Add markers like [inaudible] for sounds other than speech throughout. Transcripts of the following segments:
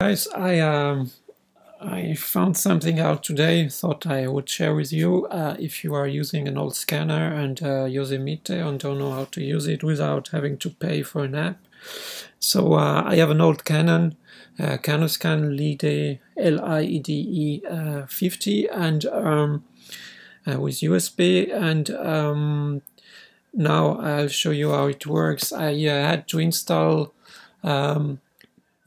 Guys, I um, I found something out today. Thought I would share with you. Uh, if you are using an old scanner and uh, Yosemite and don't know how to use it without having to pay for an app, so uh, I have an old Canon, uh, Canoscan Lide L-I-E-D-E uh, 50, and um, uh, with USB. And um, now I'll show you how it works. I uh, had to install. Um,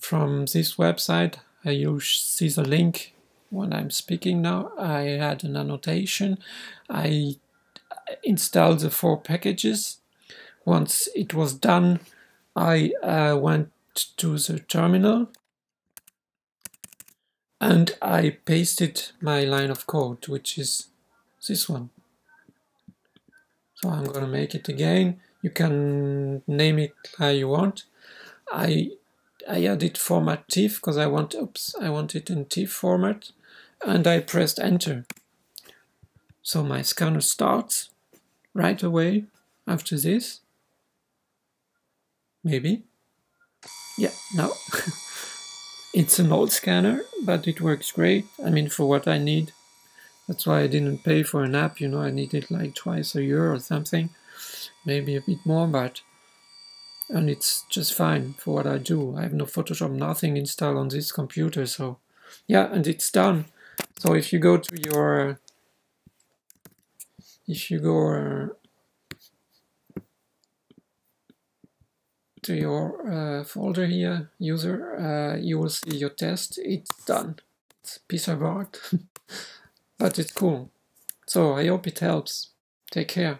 from this website. You see the link when I'm speaking now. I had an annotation. I installed the four packages. Once it was done, I uh, went to the terminal and I pasted my line of code, which is this one. So I'm going to make it again. You can name it how you want. I I added format TIFF because I want oops I want it in TIFF format and I pressed enter. So my scanner starts right away after this. Maybe. Yeah, no. [laughs] it's an old scanner, but it works great. I mean, for what I need. That's why I didn't pay for an app, you know, I need it like twice a year or something. Maybe a bit more, but and it's just fine for what I do. I have no Photoshop, nothing installed on this computer, so yeah, and it's done. So if you go to your, if you go uh, to your uh, folder here, user, uh, you will see your test. It's done. It's a piece of art, [laughs] but it's cool. So I hope it helps. Take care.